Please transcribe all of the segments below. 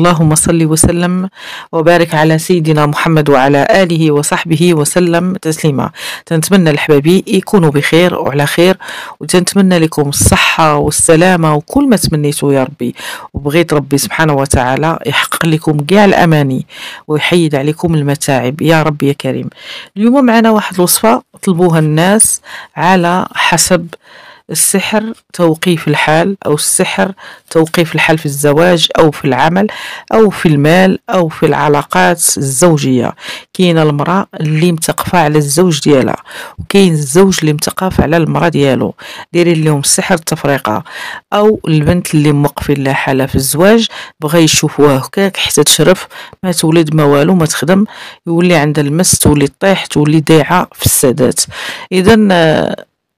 اللهم صل وسلم وبارك على سيدنا محمد وعلى آله وصحبه وسلم تسليما. تنتمنى لحبابي يكونوا بخير وعلى خير وتنتمنى لكم الصحة والسلامة وكل ما تمنيتوا يا ربي. وبغيت ربي سبحانه وتعالى يحقق لكم كاع الأماني ويحيد عليكم المتاعب. يا رب يا كريم. اليوم معنا واحد الوصفة طلبوها الناس على حسب السحر توقيف الحال أو السحر توقيف الحال في الزواج أو في العمل أو في المال أو في العلاقات الزوجية. كاين المرأة اللي متقفة على الزوج ديالها وكاين الزوج اللي متقف على المرأة ديالو. دايرين لهم السحر التفرقة أو البنت اللي موقفين لها حالة في الزواج بغا يشوفوها هكاك حتى تشرف ما تولد ما والو ما تخدم يولي عندها المس تولي طيح تولي دايعة في السادات. إذا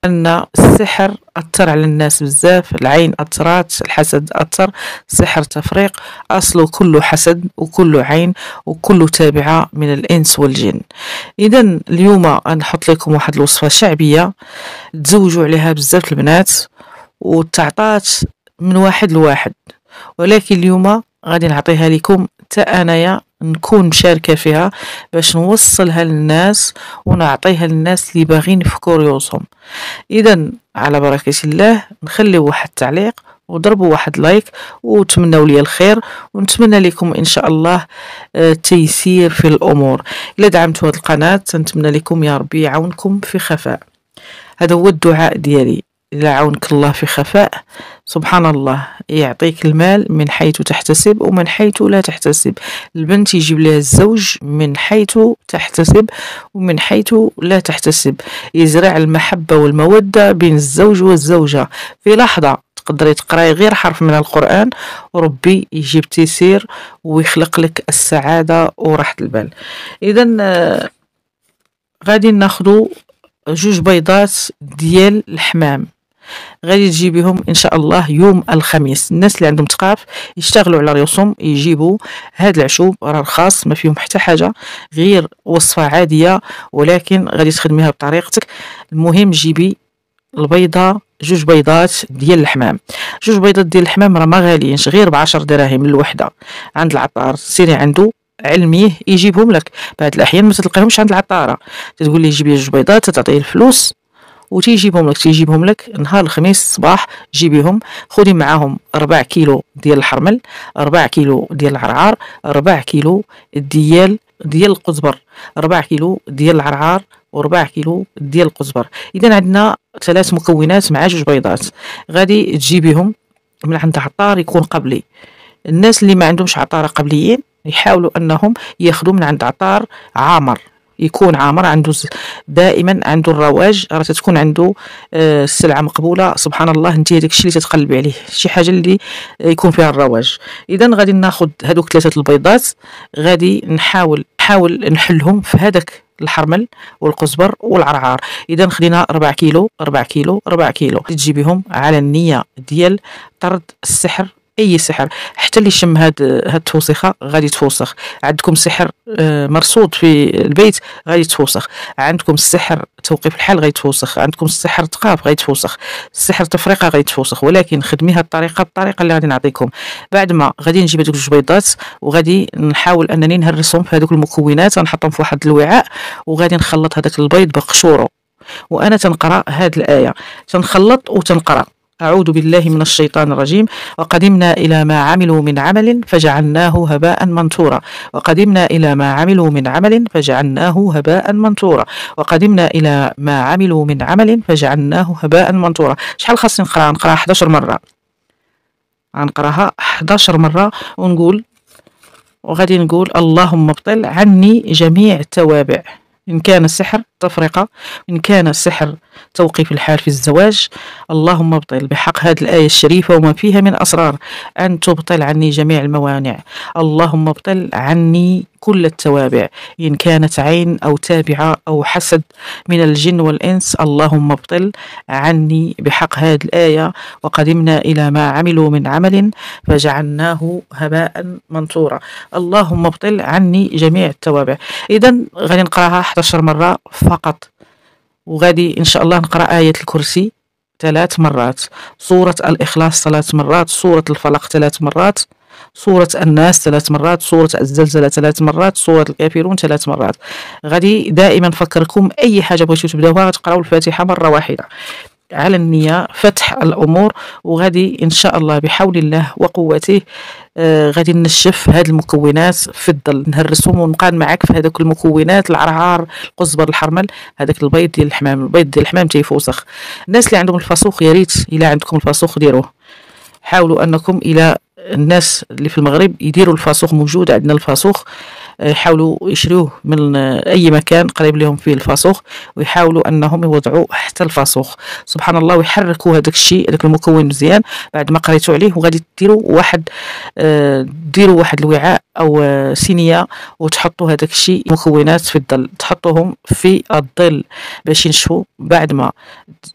أن السحر أثر على الناس بزاف العين أثرات الحسد أثر السحر تفريق أصله كله حسد وكله عين وكله تابعة من الإنس والجن. إذا اليوم نحط لكم واحد الوصفة شعبية تزوجوا عليها بزاف البنات وتعطات من واحد لواحد. ولكن اليوم غادي نعطيها لكم حتى آنايا نكون مشاركة فيها باش نوصلها للناس ونعطيها للناس اللي باغيين يفكوا ريوسهم اذا على بركة الله نخليو واحد التعليق وضربوا واحد لايك وتمنوا لي الخير ونتمنى لكم إن شاء الله آه، تيسير في الأمور. إلا دعمتوا هذه القناة نتمنى لكم يا ربي يعاونكم في خفاء. هذا هو الدعاء ديالي. إلا عاونك الله في خفاء سبحان الله يعطيك المال من حيث تحتسب ومن حيث لا تحتسب. البنت يجيب لها الزوج من حيث تحتسب ومن حيث لا تحتسب. يزرع المحبة والمودة بين الزوج والزوجة. في لحظة تقدري تقراي غير حرف من القرآن وربي يجيب تيسير ويخلق لك السعادة وراحة البال. إذا آه، غادي ناخدو جوج بيضات ديال الحمام. غادي تجيبيهم إن شاء الله يوم الخميس. الناس اللي عندهم تقاف يشتغلوا على ريوسهم يجيبوا هاد العشوب راه رخاص ما فيهم حتى حاجة غير وصفة عادية ولكن غادي تخدميها بطريقتك. المهم جيبي البيضة جوج بيضات ديال الحمام جوج بيضات ديال الحمام راه ما غاليينش غير بعشر دراهم الوحده عند العطار سيري عنده علميه يجيبهم لك. بعض الأحيان ما تلقاهمش عند العطارة. تقول لي جيب لي جوج بيضات تعطيه الفلوس. وتيجيبهم لك تيجيبهم لك. نهار الخميس الصباح جيبيهم خذي معاهم ربع كيلو ديال الحرمل ربع كيلو ديال العرعار ربع كيلو ديال ديال القزبر ربع كيلو ديال العرعار وربع كيلو ديال القزبر. إذا عندنا ثلاث مكونات مع جوج بيضات. غادي تجيبيهم من عند عطار يكون قبلي. الناس اللي ما عندهمش عطارة قبليين يحاولوا أنهم ياخذوا من عند عطار عامر. يكون عامر عنده دائما عنده الرواج راه تكون عنده آه، السلعة مقبولة. سبحان الله انت هذاك الشيء اللي تتقلبي عليه. شي حاجة اللي يكون فيها الرواج. اذا غادي ناخذ هذوك ثلاثة البيضات غادي نحاول نحاول نحلهم في هذاك الحرمل والقزبر والعرعار. اذا خدينا 4 كيلو 4 كيلو 4 كيلو. تجيبيهم على النية ديال طرد السحر أي سحر. حتى اللي شم هاد هاد التوسخه غادي تفوسخ عندكم سحر آه، مرصود في البيت غادي تفوسخ عندكم السحر توقيف الحال غادي تفوسخ عندكم السحر تقاف غادي تفوسخ السحر تفرقه غادي تفوسخ ولكن خدميها الطريقة بالطريقة اللي غادي نعطيكم. بعد ما غادي نجيب هذوك الجوج بيضات وغادي نحاول أنني نهرسهم في هذوك المكونات. غنحطهم في واحد الوعاء وغادي نخلط هذاك البيض بقشوره وأنا تنقرأ هاد الآية. تنخلط وتنقرأ. أعوذ بالله من الشيطان الرجيم. وقدمنا إلى ما عملوا من عمل فجعلناه هباء منثورا. وقدمنا إلى ما عملوا من عمل فجعلناه هباء منثورا. وقدمنا إلى ما عملوا من عمل فجعلناه هباء منثورا. شحال خاصني نقرأ؟ نقرأ 11 مرة. غنقراها 11 مرة ونقول وغادي نقول اللهم ابطل عني جميع التوابع. إن كان السحر تفرقة إن كان السحر توقيف الحال في الزواج اللهم ابطل بحق هذه الآية الشريفة وما فيها من أسرار أن تبطل عني جميع الموانع. اللهم ابطل عني كل التوابع إن كانت عين أو تابعة أو حسد من الجن والإنس اللهم ابطل عني بحق هذه الآية. وقدمنا إلى ما عملوا من عمل فجعلناه هباء منثورا. اللهم ابطل عني جميع التوابع. إذا غادي نقراها 11 مرة. فقط. وغادي إن شاء الله نقرأ آية الكرسي ثلاث مرات. سورة الإخلاص ثلاث مرات سورة الفلق ثلاث مرات سورة الناس ثلاث مرات سورة الزلزلة ثلاث مرات سورة الكافرون ثلاث مرات. غادي دائما نفكركم أي حاجة بغيتو تبداوها تقراو الفاتحة مرة واحدة. على النية فتح الأمور وغادي إن شاء الله بحول الله وقوته آه غادي نشف هاد المكونات في الظل. نهرسهم ونبقى معاك في هذوك المكونات العرعار القزبر الحرمل هذاك البيض ديال الحمام. البيض ديال الحمام تيفوسخ الناس اللي عندهم الفاسوخ يا ريت إلا عندكم الفاسوخ ديروه. حاولوا أنكم إلى الناس اللي في المغرب يديروا الفاسوخ موجود عندنا الفاسوخ يحاولوا يشريوه من أي مكان قريب لهم فيه الفاسوخ ويحاولوا أنهم يوضعوا حتى الفاسوخ سبحان الله ويحركوا هذاك الشيء هذاك المكون مزيان. بعد ما قريتوا عليه وغادي ديروا واحد آه، ديروا واحد الوعاء أو صينيه وتحطوا هذاك الشيء مكونات في الظل. تحطوهم في الظل باش ينشفوا. بعد ما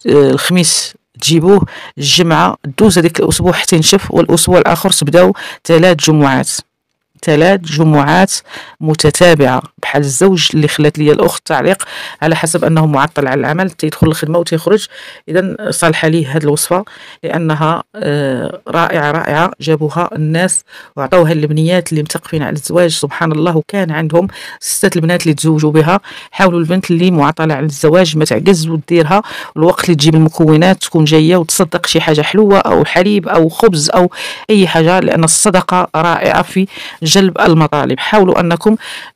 آه، الخميس تجيبوه الجمعة دوز هذيك الأسبوع حتى ينشف والأسبوع الآخر تبداو ثلاث جمعات. ثلاث جمعات متتابعة بحال الزوج اللي خلات لي الأخت تعليق على حسب أنه معطل على العمل تيدخل الخدمة وتيخرج. إذا صالحة ليه هذه الوصفة لأنها آه، رائعة رائعة. جابوها الناس وعطوها للبنيات اللي متقفين على الزواج. سبحان الله وكان عندهم ستة البنات اللي تزوجوا بها. حاولوا البنت اللي معطلة على الزواج ما تعجز وديرها الوقت اللي تجيب المكونات تكون جاية وتصدق شي حاجة حلوة أو حليب أو خبز أو أي حاجة لأن الصدقة رائعة في جلب المطالب. حاولوا أنكم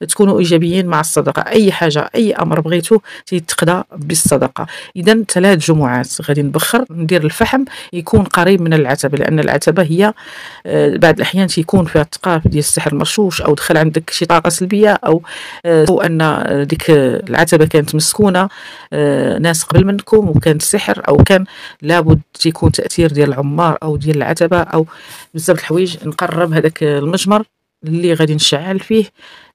تكونوا إيجابيين مع الصدقة. أي حاجة أي أمر بغيتو تيتقضى بالصدقة. اذا ثلاث جمعات غادي نبخر ندير الفحم يكون قريب من العتبة لأن العتبة هي آه، بعض الأحيان تيكون فيها الثقافه ديال السحر المرشوش أو دخل عندك شي طاقة سلبية أو آه، أو أن ديك العتبة كانت مسكونة آه، ناس قبل منكم وكان السحر أو كان لابد تيكون تأثير ديال العمار أو ديال العتبة أو بزاف الحوايج نقرب هذاك المجمر. اللي غادي نشعل فيه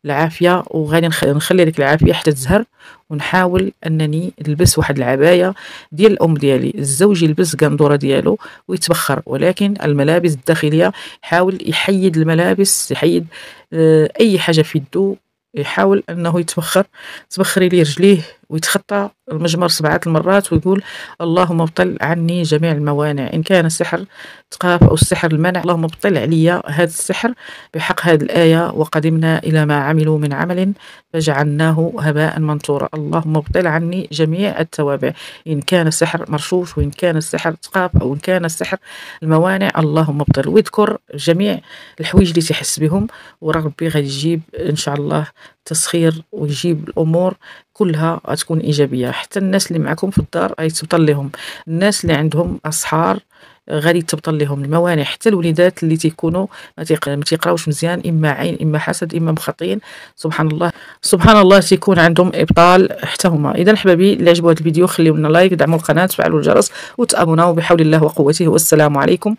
العافية وغادي نخلي ديك العافية حتى تزهر ونحاول أنني نلبس واحد العباية ديال الأم ديالي. الزوج يلبس قندورة ديالو ويتبخر ولكن الملابس الداخلية يحاول يحيد الملابس يحيد آه، أي حاجة في يدو يحاول أنه يتبخر. تبخري لي رجليه ويتخطى المجمر سبعة المرات ويقول اللهم ابطل عني جميع الموانع. إن كان السحر تقاف أو السحر المنع اللهم ابطل علي هذا السحر بحق هذه الآية. وقدمنا إلى ما عملوا من عمل فجعلناه هباء منثورا. اللهم ابطل عني جميع التوابع. إن كان السحر مرشوش وإن كان السحر تقاف أو إن كان السحر الموانع اللهم ابطل. ويذكر جميع الحوايج اللي تحس بهم. وربي غادي يجيب إن شاء الله تسخير ويجيب الأمور كلها غتكون إيجابية. حتى الناس اللي معكم في الدار غيتبطل لهم الناس اللي عندهم أسحار غادي تبطل لهم الموانع حتى الوليدات اللي تيكونوا ما تيقراوش مزيان إما عين إما حسد إما مخطين سبحان الله. سبحان الله تيكون عندهم إبطال حتى هما. إذا حبابي اللي عجبوا هذا الفيديو خليو لنا لايك دعموا القناة وفعلوا الجرس وتابوناو بحول الله وقوته. والسلام عليكم